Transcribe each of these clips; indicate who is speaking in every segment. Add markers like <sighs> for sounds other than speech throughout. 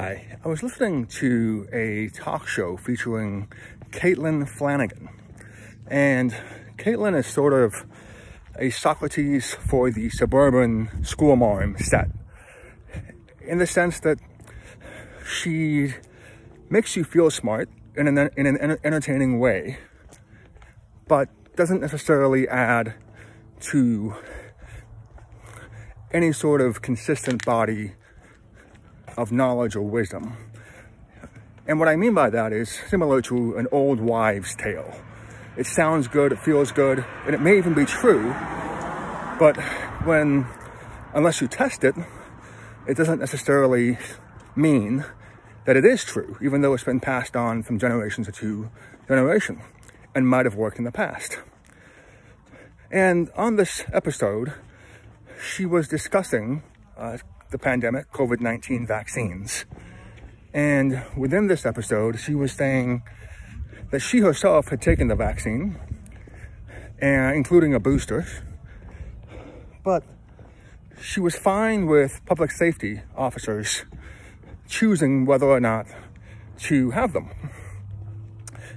Speaker 1: Hi, I was listening to a talk show featuring Caitlin Flanagan. And Caitlin is sort of a Socrates for the suburban school marm set. In the sense that she makes you feel smart in an, in an entertaining way, but doesn't necessarily add to any sort of consistent body of knowledge or wisdom. And what I mean by that is similar to an old wives' tale. It sounds good, it feels good, and it may even be true, but when, unless you test it, it doesn't necessarily mean that it is true, even though it's been passed on from generation to generation and might have worked in the past. And on this episode, she was discussing uh, the pandemic, COVID-19 vaccines. And within this episode, she was saying that she herself had taken the vaccine, and including a booster, but she was fine with public safety officers choosing whether or not to have them.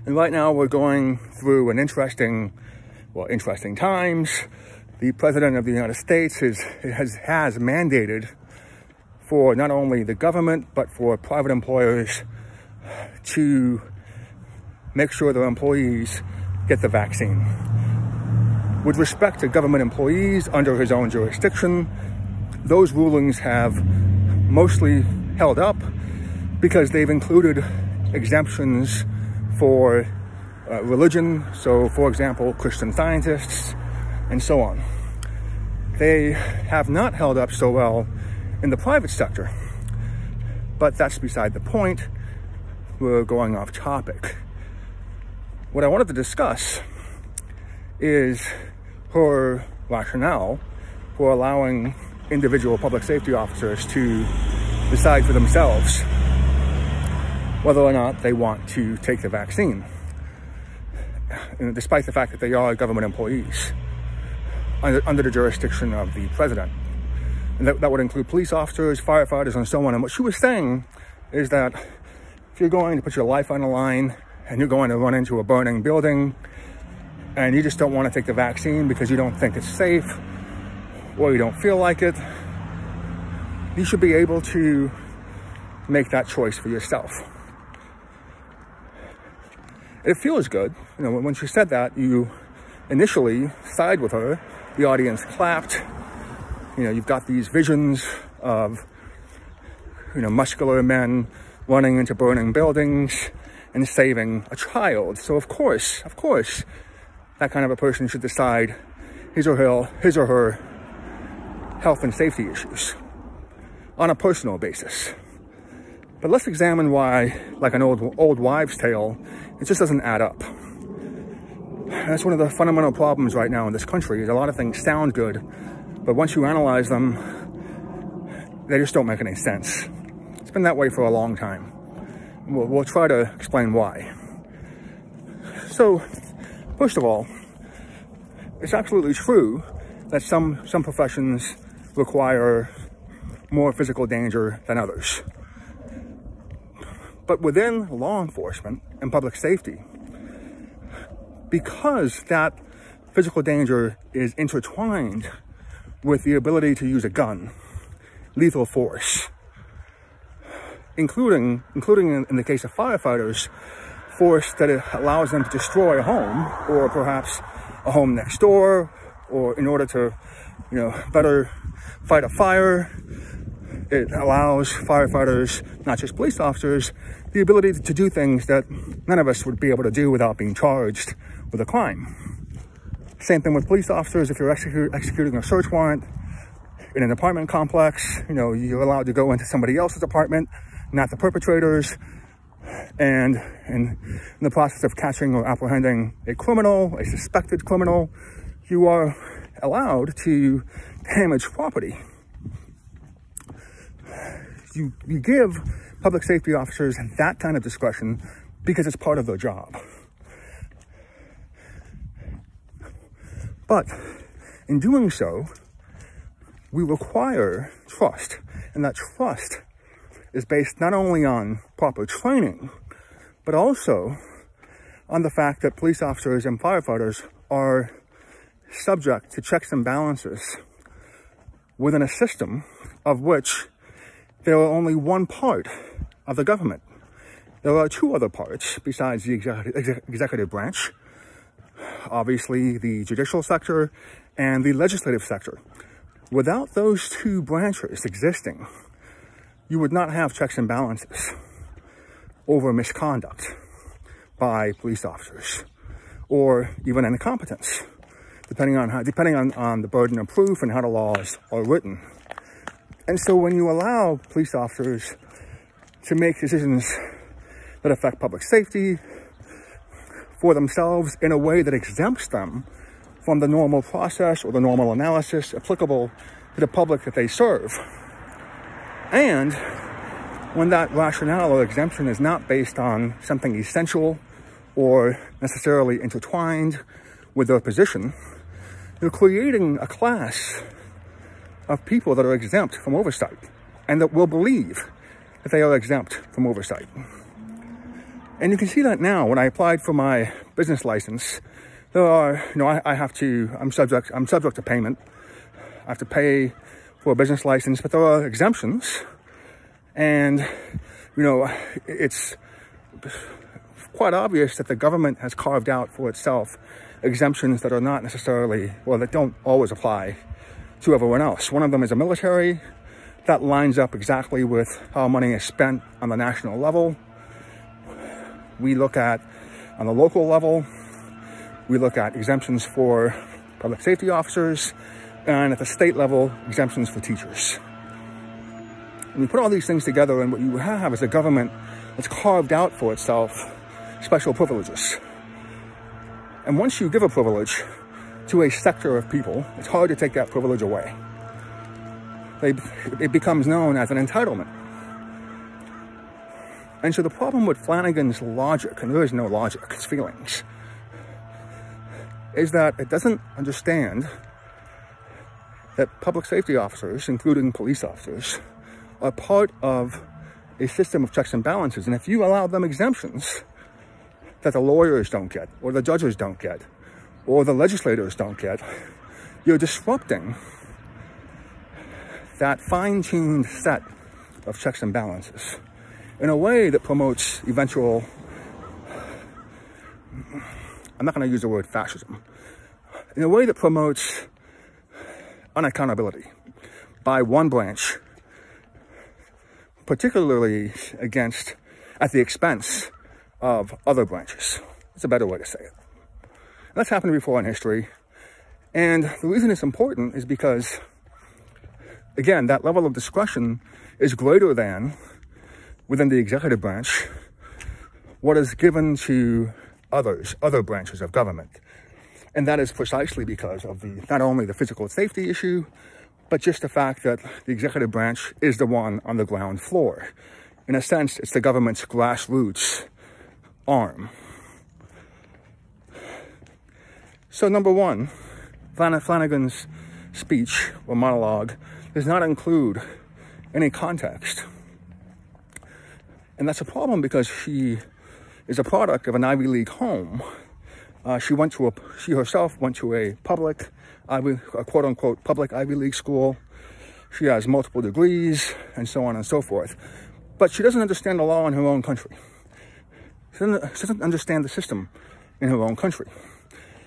Speaker 1: And right now we're going through an interesting, well, interesting times. The President of the United States is, has, has mandated for not only the government, but for private employers to make sure their employees get the vaccine. With respect to government employees under his own jurisdiction, those rulings have mostly held up because they've included exemptions for uh, religion. So, for example, Christian scientists and so on. They have not held up so well in the private sector. But that's beside the point. We're going off topic. What I wanted to discuss is her rationale for allowing individual public safety officers to decide for themselves whether or not they want to take the vaccine, despite the fact that they are government employees under, under the jurisdiction of the president. And that, that would include police officers, firefighters, and so on. And what she was saying is that if you're going to put your life on the line and you're going to run into a burning building and you just don't want to take the vaccine because you don't think it's safe or you don't feel like it, you should be able to make that choice for yourself. It feels good. You know, when she said that, you initially side with her. The audience clapped you know, you've got these visions of, you know, muscular men running into burning buildings and saving a child. So of course, of course, that kind of a person should decide his or her, his or her health and safety issues on a personal basis. But let's examine why, like an old, old wives' tale, it just doesn't add up. That's one of the fundamental problems right now in this country. Is a lot of things sound good, but once you analyze them, they just don't make any sense. It's been that way for a long time. We'll, we'll try to explain why. So, first of all, it's absolutely true that some, some professions require more physical danger than others. But within law enforcement and public safety, because that physical danger is intertwined with the ability to use a gun, lethal force, including, including in, in the case of firefighters, force that allows them to destroy a home or perhaps a home next door or in order to, you know, better fight a fire. It allows firefighters, not just police officers, the ability to do things that none of us would be able to do without being charged with a crime. Same thing with police officers. If you're executing a search warrant in an apartment complex, you know, you're allowed to go into somebody else's apartment, not the perpetrators. And in, in the process of catching or apprehending a criminal, a suspected criminal, you are allowed to damage property. You, you give public safety officers that kind of discretion because it's part of their job. But in doing so, we require trust. And that trust is based not only on proper training, but also on the fact that police officers and firefighters are subject to checks and balances within a system of which there are only one part of the government. There are two other parts besides the executive branch, obviously the judicial sector and the legislative sector. Without those two branches existing, you would not have checks and balances over misconduct by police officers or even incompetence, depending on how, depending on, on the burden of proof and how the laws are written. And so when you allow police officers to make decisions that affect public safety for themselves in a way that exempts them from the normal process or the normal analysis applicable to the public that they serve. And when that rationale or exemption is not based on something essential or necessarily intertwined with their position, you're creating a class of people that are exempt from oversight and that will believe that they are exempt from oversight. And you can see that now when I applied for my business license, there are, you know, I, I have to, I'm subject, I'm subject to payment. I have to pay for a business license, but there are exemptions. And, you know, it's quite obvious that the government has carved out for itself exemptions that are not necessarily, well, that don't always apply to everyone else. One of them is a military. That lines up exactly with how money is spent on the national level. We look at, on the local level, we look at exemptions for public safety officers, and at the state level, exemptions for teachers. And you put all these things together, and what you have is a government that's carved out for itself special privileges. And once you give a privilege to a sector of people, it's hard to take that privilege away. They, it becomes known as an entitlement. And so the problem with Flanagan's logic, and there is no logic, it's feelings, is that it doesn't understand that public safety officers, including police officers, are part of a system of checks and balances. And if you allow them exemptions, that the lawyers don't get, or the judges don't get, or the legislators don't get, you're disrupting that fine-tuned set of checks and balances in a way that promotes eventual, I'm not going to use the word fascism, in a way that promotes unaccountability by one branch, particularly against, at the expense of other branches. It's a better way to say it. That's happened before in history. And the reason it's important is because, again, that level of discretion is greater than, within the executive branch, what is given to others, other branches of government. And that is precisely because of the not only the physical safety issue, but just the fact that the executive branch is the one on the ground floor. In a sense, it's the government's grassroots arm. So number one, Flanagan's speech or monologue does not include any context. And that's a problem because she is a product of an Ivy League home. Uh, she went to a, she herself went to a public, Ivy, a quote unquote public Ivy League school. She has multiple degrees and so on and so forth. But she doesn't understand the law in her own country. She doesn't, she doesn't understand the system in her own country.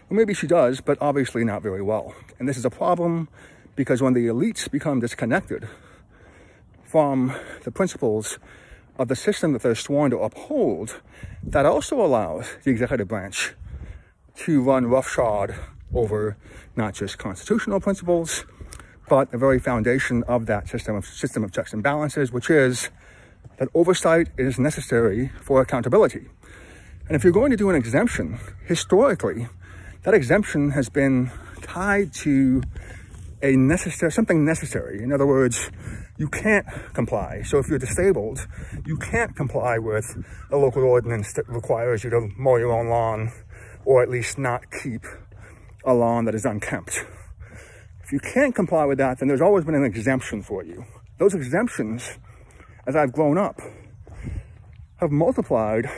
Speaker 1: Well, maybe she does, but obviously not very well. And this is a problem because when the elites become disconnected from the principles of the system that they're sworn to uphold, that also allows the executive branch to run roughshod over not just constitutional principles, but the very foundation of that system of system of checks and balances, which is that oversight is necessary for accountability. And if you're going to do an exemption, historically, that exemption has been tied to a necessary, something necessary. In other words, you can't comply. So if you're disabled, you can't comply with a local ordinance that requires you to mow your own lawn or at least not keep a lawn that is unkempt. If you can't comply with that, then there's always been an exemption for you. Those exemptions as I've grown up, have multiplied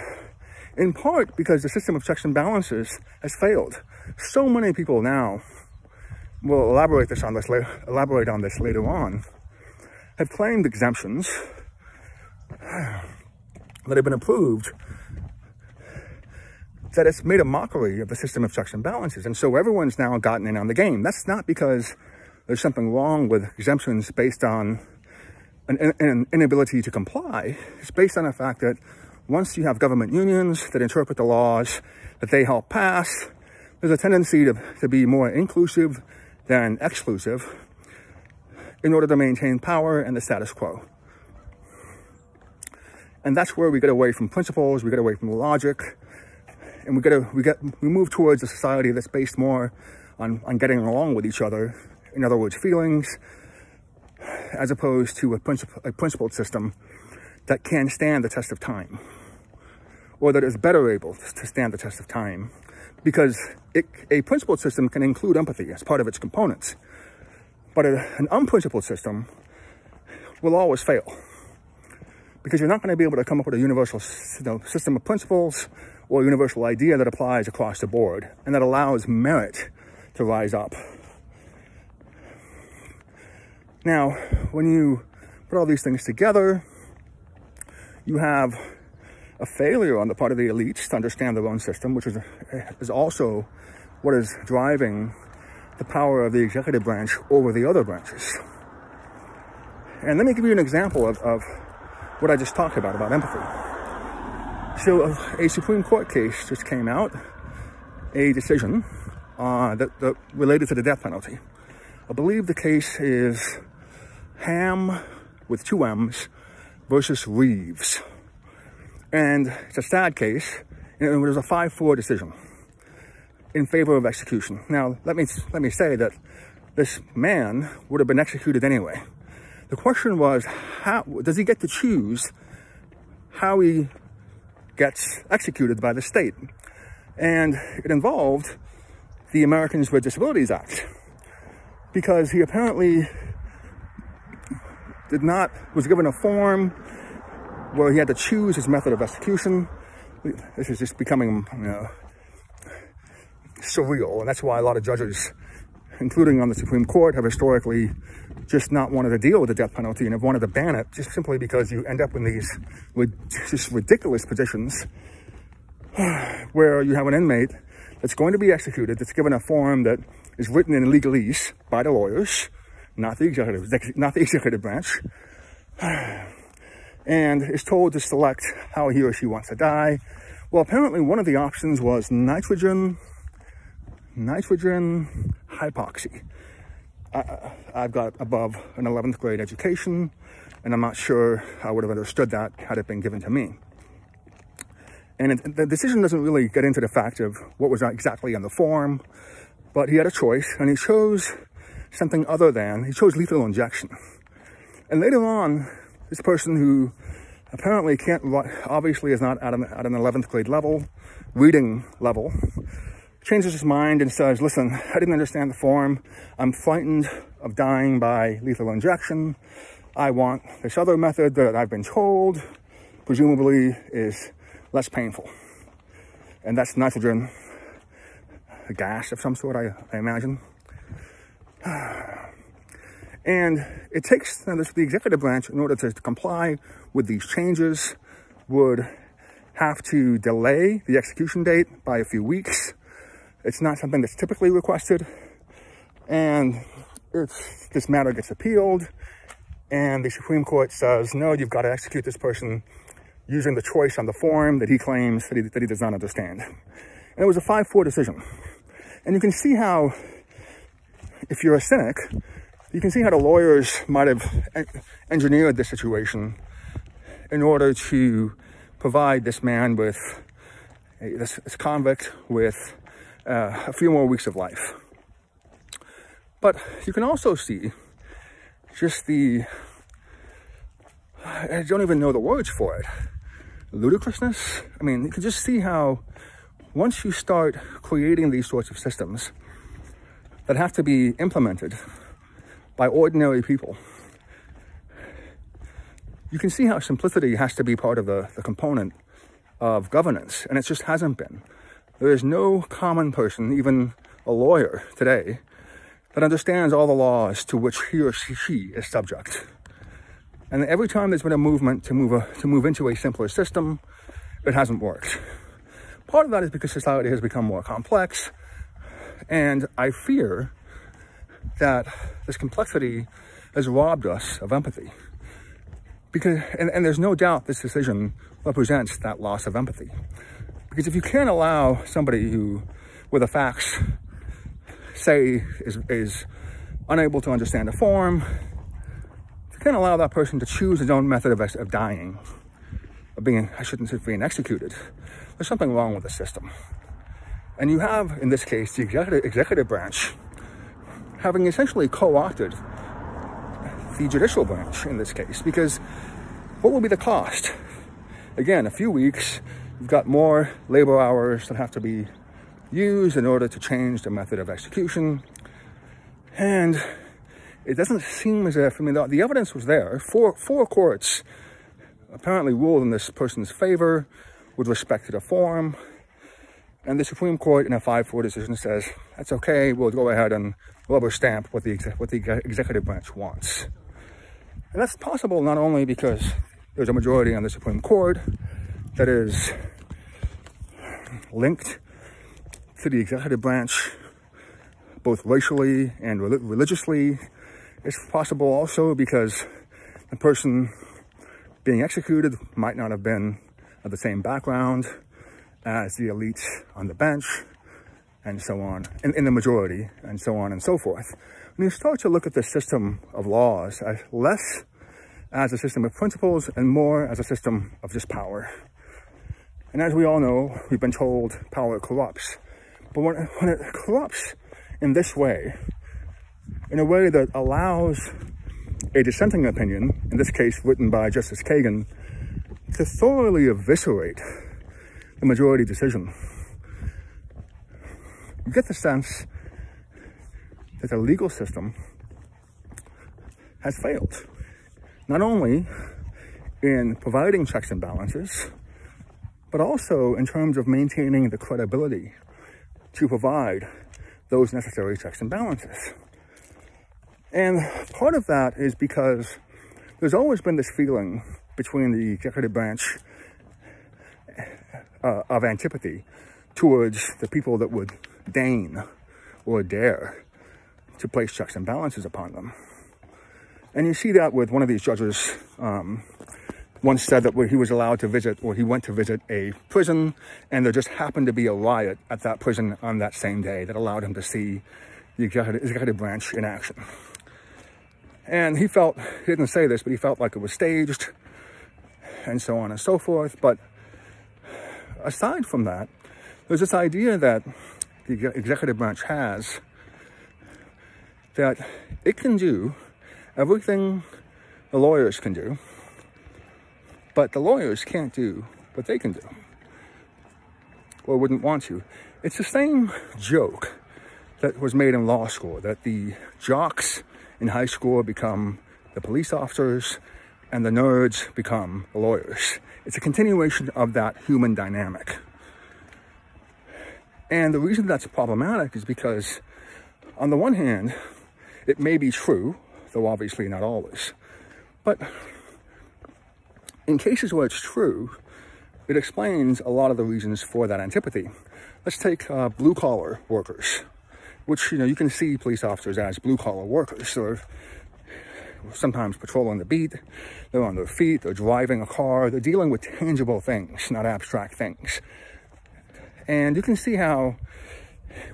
Speaker 1: in part because the system of checks and balances has failed. So many people now, will elaborate this on this elaborate on this later on, have claimed exemptions that have been approved that it's made a mockery of the system of checks and balances. And so everyone's now gotten in on the game. That's not because there's something wrong with exemptions based on an, an, inability to comply. It's based on the fact that once you have government unions that interpret the laws that they help pass, there's a tendency to, to be more inclusive than exclusive in order to maintain power and the status quo. And that's where we get away from principles, we get away from logic, and we get a, we get we move towards a society that's based more on, on getting along with each other. In other words, feelings, as opposed to a, princip a principled system that can stand the test of time, or that is better able to stand the test of time, because it, a principled system can include empathy as part of its components, but an unprincipled system will always fail because you're not going to be able to come up with a universal you know, system of principles or a universal idea that applies across the board and that allows merit to rise up. Now, when you put all these things together, you have a failure on the part of the elites to understand their own system, which is, is also what is driving the power of the executive branch over the other branches. And let me give you an example of, of what I just talked about, about empathy. So a Supreme Court case just came out, a decision uh, that, that related to the death penalty. I believe the case is Hamm with two M's versus Reeves. And it's a sad case. And it was a 5-4 decision in favor of execution. Now, let me, let me say that this man would have been executed anyway. The question was, how does he get to choose how he gets executed by the state? And it involved the Americans with Disabilities Act because he apparently did not, was given a form where he had to choose his method of execution. This is just becoming, you know, surreal. And that's why a lot of judges, including on the Supreme Court, have historically just not wanted to deal with the death penalty and have wanted to ban it just simply because you end up in these just ridiculous positions <sighs> where you have an inmate that's going to be executed, that's given a form that is written in legalese by the lawyers, not the executive, not the executive branch, <sighs> and is told to select how he or she wants to die. Well, apparently one of the options was nitrogen, nitrogen hypoxia. I, have got above an 11th grade education, and I'm not sure I would have understood that had it been given to me. And it, the decision doesn't really get into the fact of what was exactly on the form, but he had a choice, and he chose something other than, he chose lethal injection. And later on, this person who apparently can't, obviously is not at an, at an 11th grade level, reading level, changes his mind and says, listen, I didn't understand the form. I'm frightened of dying by lethal injection. I want this other method that I've been told, presumably is less painful. And that's nitrogen, a gas of some sort, I, I imagine. <sighs> And it takes now, this, the executive branch, in order to comply with these changes, would have to delay the execution date by a few weeks it's not something that's typically requested. And if this matter gets appealed and the Supreme Court says, no, you've got to execute this person using the choice on the form that he claims that he, that he does not understand. And it was a 5-4 decision. And you can see how, if you're a cynic, you can see how the lawyers might have engineered this situation in order to provide this man with, this, this convict with uh, a few more weeks of life. But you can also see just the, I don't even know the words for it, ludicrousness. I mean, you can just see how once you start creating these sorts of systems that have to be implemented by ordinary people, you can see how simplicity has to be part of the, the component of governance, and it just hasn't been. There is no common person, even a lawyer today, that understands all the laws to which he or she is subject. And every time there's been a movement to move, a, to move into a simpler system, it hasn't worked. Part of that is because society has become more complex, and I fear that this complexity has robbed us of empathy. Because, and, and there's no doubt this decision represents that loss of empathy. Because if you can't allow somebody who, with the facts, say is, is unable to understand a form, you can't allow that person to choose his own method of, of dying, of being, I shouldn't say being executed. There's something wrong with the system. And you have, in this case, the executive, executive branch having essentially co-opted the judicial branch in this case, because what will be the cost? Again, a few weeks, you've got more labor hours that have to be used in order to change the method of execution. And it doesn't seem as if, I mean, the, the evidence was there. Four, four courts apparently ruled in this person's favor with respect to the form. And the Supreme Court in a 5-4 decision says, that's okay, we'll go ahead and rubber stamp what the, what the executive branch wants. And that's possible not only because there's a majority on the Supreme Court that is linked to the executive branch, both racially and religiously. It's possible also because the person being executed might not have been of the same background as the elites on the bench and so on, in, in the majority and so on and so forth. When you start to look at the system of laws as less as a system of principles and more as a system of just power. And as we all know, we've been told power corrupts. But when, when it corrupts in this way, in a way that allows a dissenting opinion, in this case written by Justice Kagan, to thoroughly eviscerate the majority decision, you get the sense that the legal system has failed. Not only in providing checks and balances, but also in terms of maintaining the credibility to provide those necessary checks and balances. And part of that is because there's always been this feeling between the executive branch uh, of antipathy towards the people that would deign or dare to place checks and balances upon them. And you see that with one of these judges um, once said that he was allowed to visit or he went to visit a prison and there just happened to be a riot at that prison on that same day that allowed him to see the executive, branch in action. And he felt, he didn't say this, but he felt like it was staged and so on and so forth. But aside from that, there's this idea that the executive branch has that it can do everything the lawyers can do but the lawyers can't do what they can do or wouldn't want to. It's the same joke that was made in law school, that the jocks in high school become the police officers and the nerds become the lawyers. It's a continuation of that human dynamic. And the reason that's problematic is because on the one hand, it may be true, though obviously not always, but in cases where it's true, it explains a lot of the reasons for that antipathy. Let's take uh, blue collar workers, which, you know, you can see police officers as blue collar workers. They're sometimes patrolling the beat, they're on their feet, they're driving a car, they're dealing with tangible things, not abstract things. And you can see how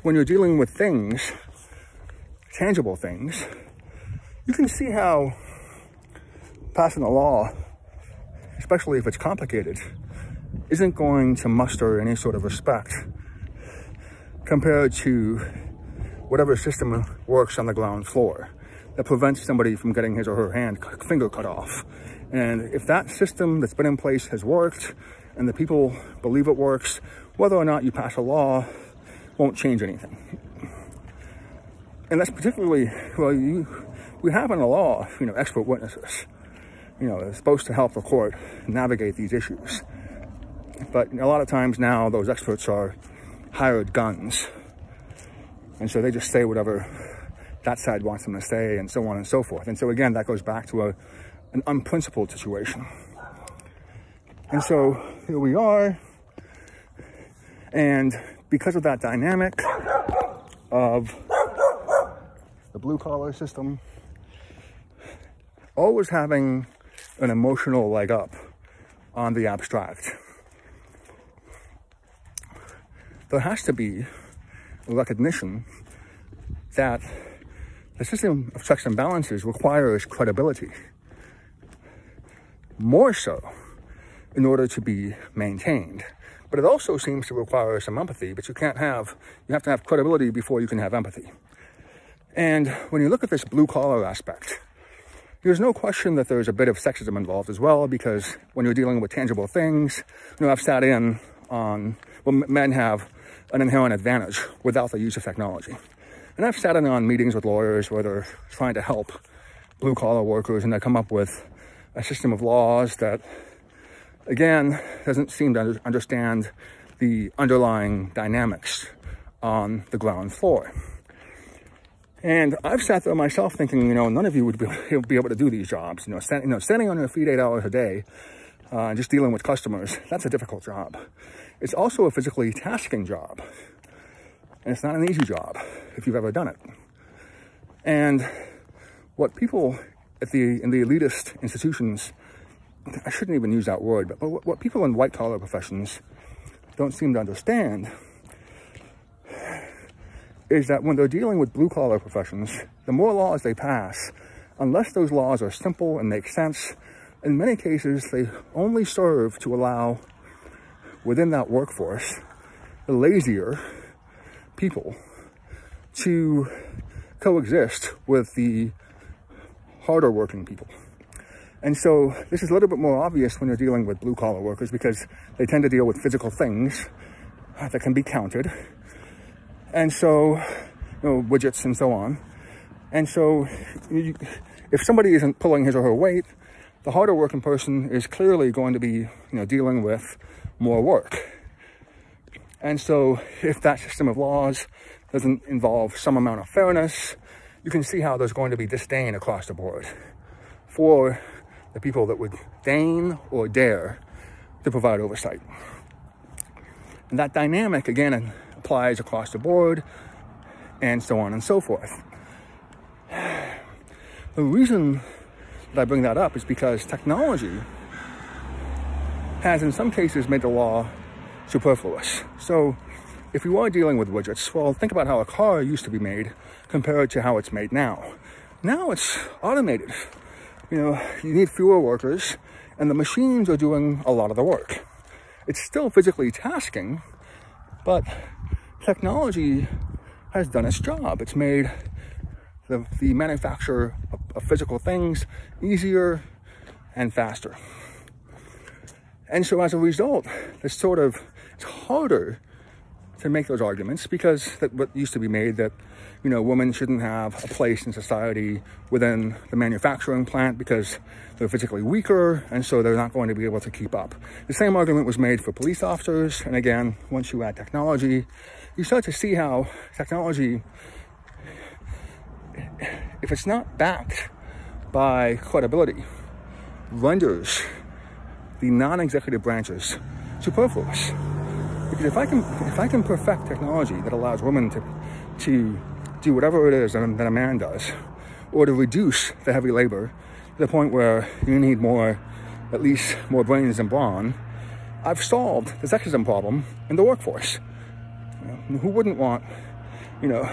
Speaker 1: when you're dealing with things, tangible things, you can see how passing a law especially if it's complicated, isn't going to muster any sort of respect compared to whatever system works on the ground floor that prevents somebody from getting his or her hand finger cut off. And if that system that's been in place has worked and the people believe it works, whether or not you pass a law won't change anything. And that's particularly, well, you, we have in the law, you know, expert witnesses. You know, is supposed to help the court navigate these issues. But a lot of times now, those experts are hired guns. And so they just say whatever that side wants them to say and so on and so forth. And so again, that goes back to a, an unprincipled situation. And so here we are. And because of that dynamic of the blue collar system, always having an emotional leg up on the abstract. There has to be a recognition that the system of checks and balances requires credibility, more so in order to be maintained. But it also seems to require some empathy, but you can't have, you have to have credibility before you can have empathy. And when you look at this blue collar aspect, there's no question that there's a bit of sexism involved as well, because when you're dealing with tangible things, you know, I've sat in on, well, men have an inherent advantage without the use of technology. And I've sat in on meetings with lawyers where they're trying to help blue collar workers and they come up with a system of laws that, again, doesn't seem to understand the underlying dynamics on the ground floor. And I've sat there myself thinking, you know, none of you would be, <laughs> able to do these jobs. You know, stand, you know, standing on your feet eight hours a day, uh, just dealing with customers, <laughs> that's a difficult job. It's also a physically tasking job. And it's not an easy job if you've ever done it. And what people at the, in the elitist institutions, I shouldn't even use that word, but what, what people in white collar professions don't seem to understand is that when they're dealing with blue collar professions, the more laws they pass, unless those laws are simple and make sense, in many cases, they only serve to allow within that workforce the lazier people to coexist with the harder working people. And so this is a little bit more obvious when you're dealing with blue collar workers because they tend to deal with physical things that can be counted. And so, you know, widgets and so on. And so you, if somebody isn't pulling his or her weight, the harder working person is clearly going to be, you know, dealing with more work. And so if that system of laws doesn't involve some amount of fairness, you can see how there's going to be disdain across the board for the people that would deign or dare to provide oversight. And that dynamic, again, applies across the board and so on and so forth. The reason that I bring that up is because technology has in some cases made the law superfluous. So if you are dealing with widgets, well, think about how a car used to be made compared to how it's made now. Now it's automated. You know, you need fewer workers and the machines are doing a lot of the work. It's still physically tasking, but technology has done its job. It's made the, the manufacture of, of physical things easier and faster. And so as a result, it's sort of, it's harder to make those arguments because that what used to be made that, you know, women shouldn't have a place in society within the manufacturing plant because they're physically weaker and so they're not going to be able to keep up. The same argument was made for police officers. And again, once you add technology, you start to see how technology, if it's not backed by credibility, renders the non-executive branches superfluous. Because if I can if I can perfect technology that allows women to to do whatever it is that a, man does, or to reduce the heavy labor to the point where you need more, at least more brains than brawn, I've solved the sexism problem in the workforce. Who wouldn't want, you know,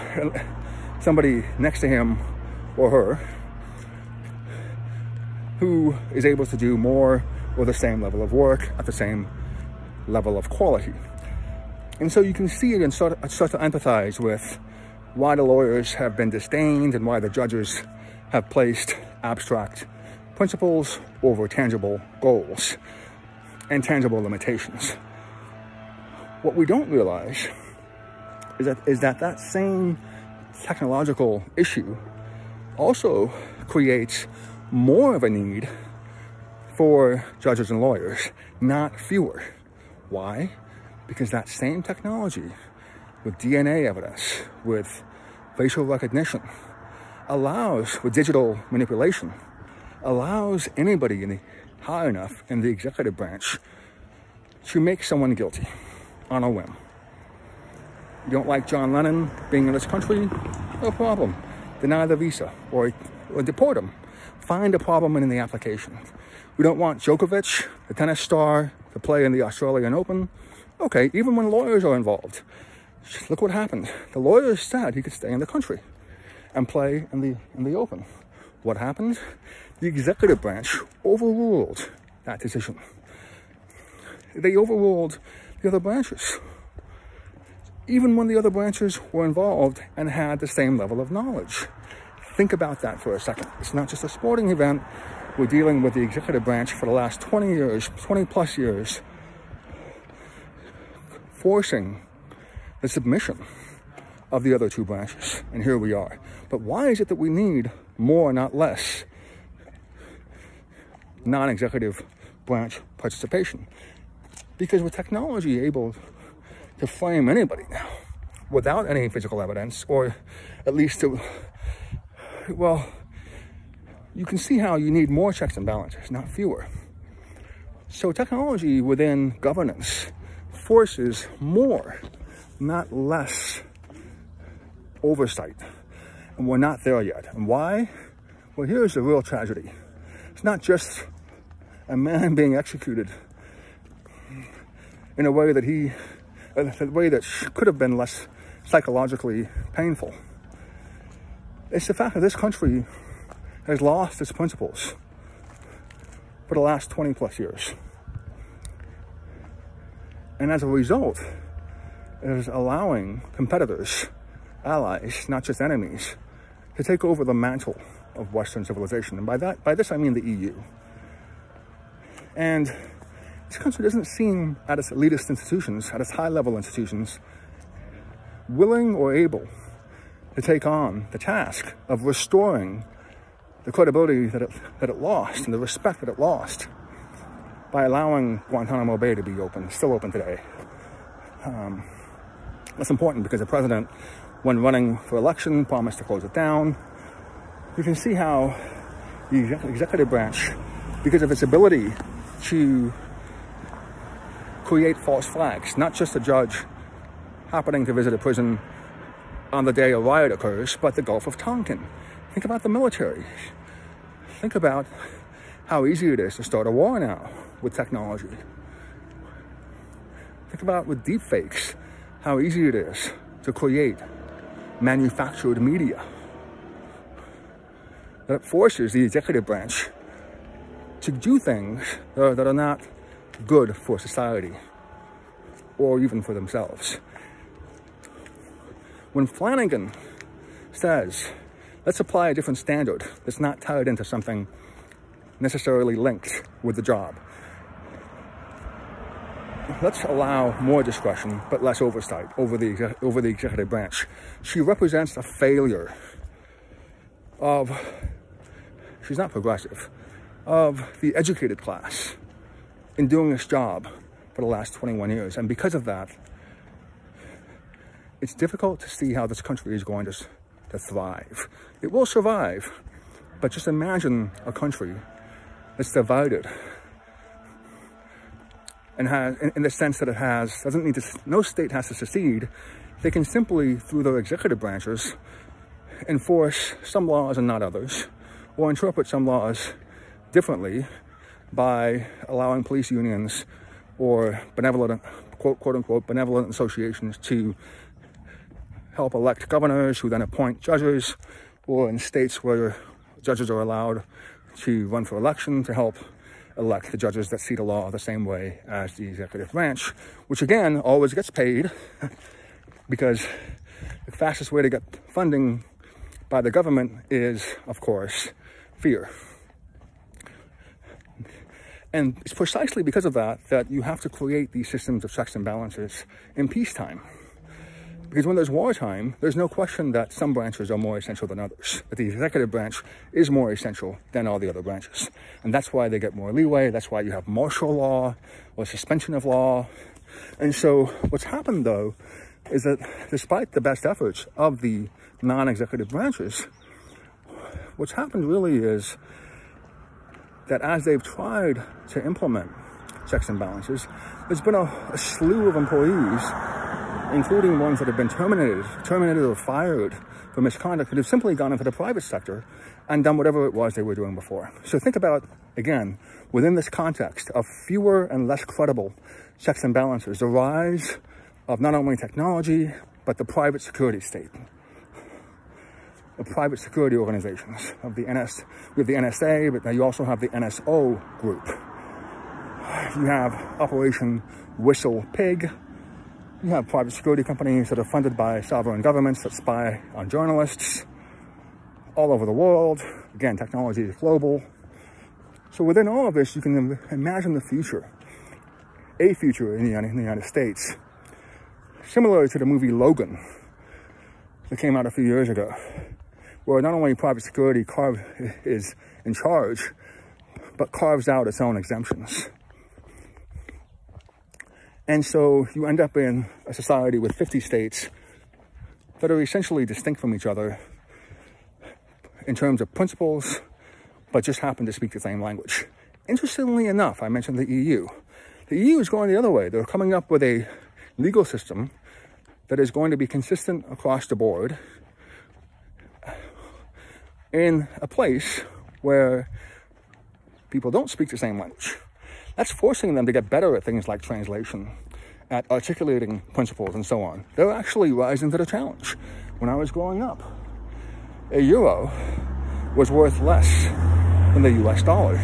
Speaker 1: somebody next to him or her who is able to do more or the same level of work at the same level of quality. And so you can see it and start, start to empathize with why the lawyers have been disdained and why the judges have placed abstract principles over tangible goals and tangible limitations. What we don't realize is that, is that that same technological issue also creates more of a need for judges and lawyers, not fewer. Why? Because that same technology with DNA evidence, with facial recognition, allows, with digital manipulation, allows anybody in the, high enough in the executive branch to make someone guilty on a whim. You don't like John Lennon being in this country? No problem. Deny the visa or, or deport him. Find a problem in the application. We don't want Djokovic, the tennis star, to play in the Australian Open. Okay, even when lawyers are involved. Look what happened. The lawyers said he could stay in the country and play in the, in the Open. What happened? The executive branch overruled that decision. They overruled the other branches. Even when the other branches were involved and had the same level of knowledge. Think about that for a second. It's not just a sporting event. We're dealing with the executive branch for the last 20 years, 20 plus years, forcing the submission of the other two branches. And here we are. But why is it that we need more, not less, non-executive branch participation? Because with technology able to frame anybody now without any physical evidence, or at least to, well, you can see how you need more checks and balances, not fewer. So technology within governance forces more, not less oversight. And we're not there yet. And why? Well, here's the real tragedy. It's not just a man <laughs> being executed in a way that he, a way that could have been less psychologically painful. It's the fact that this country has lost its principles for the last 20 plus years. And as a result, it is allowing competitors, allies, not just enemies, to take over the mantle of Western civilization. And by that, by this I mean the EU. And this country doesn't seem at its elitist institutions, at its high level institutions, willing or able to take on the task of restoring the credibility that it, that it lost and the respect that it lost by allowing Guantanamo Bay to be open, still open today. Um, that's important because the president, when running for election, promised to close it down. You can see how the executive branch, because of its ability to create false flags, not just a judge happening to visit a prison on the day a riot occurs, but the Gulf of Tonkin. Think about the military. Think about how easy it is to start a war now with technology. Think about with deepfakes, how easy it is to create manufactured media that forces the executive branch to do things uh, that are not good for society or even for themselves. When Flanagan says, let's apply a different standard that's not tied into something necessarily linked with the job. Let's allow more discretion, but less oversight over the, over the executive branch. She represents a failure of, she's not progressive, of the educated class in doing this job for the last 21 years. And because of that, it's difficult to see how this country is going to, to thrive. It will survive, but just imagine a country that's divided and has, in, the sense that it has, doesn't need to, no state has to secede. They can simply, through their executive branches, enforce some laws and not others, or interpret some laws differently by allowing police unions or benevolent, quote, quote unquote, benevolent associations to help elect governors who then appoint judges, or in states where judges are allowed to run for election to help elect the judges that see the law the same way as the executive branch, which again always gets paid <laughs> because the fastest way to get funding by the government is, of course, fear. And it's precisely because of that that you have to create these systems of checks and balances in peacetime Because when there's wartime, there's no question that some branches are more essential than others. That the executive branch is more essential than all the other branches. And that's why they get more leeway. That's why you have martial law or suspension of law. And so what's happened though, is that despite the best efforts of the non-executive branches, what's happened really is that as they've tried to implement checks and balances, there's been a, a slew of employees including ones that have been terminated, terminated or fired for misconduct that have simply gone into the private sector and done whatever it was they were doing before. So think about, again, within this context of fewer and less credible checks and balances, the rise of not only technology, but the private security state. The private security organizations of the NS, we have the NSA, but now you also have the NSO group. You have Operation Whistle Pig, you have private security companies that are funded by sovereign governments that spy on journalists all over the world. Again, technology is global. So within all of this, you can imagine the future, a future in the, in the United States, similar to the movie Logan that came out a few years ago, where not only private security carve, is in charge, but carves out its own exemptions. And so you end up in a society with 50 states that are essentially distinct from each other in terms of principles, but just happen to speak the same language. Interestingly enough, I mentioned the EU. The EU is going the other way. They're coming up with a legal system that is going to be consistent across the board in a place where people don't speak the same language. That's forcing them to get better at things like translation, at articulating principles and so on. They're actually rising to the challenge. When I was growing up, a euro was worth less than the US dollar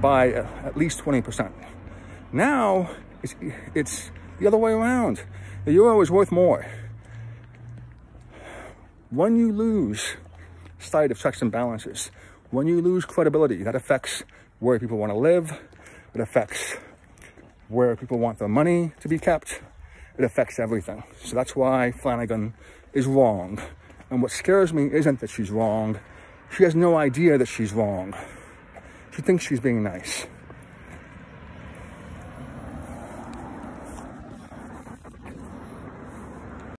Speaker 1: by uh, at least 20%. Now, it's, it's the other way around. The euro is worth more. When you lose sight of checks and balances, when you lose credibility, that affects where people want to live, it affects where people want their money to be kept. It affects everything. So that's why Flanagan is wrong. And what scares me isn't that she's wrong. She has no idea that she's wrong. She thinks she's being nice.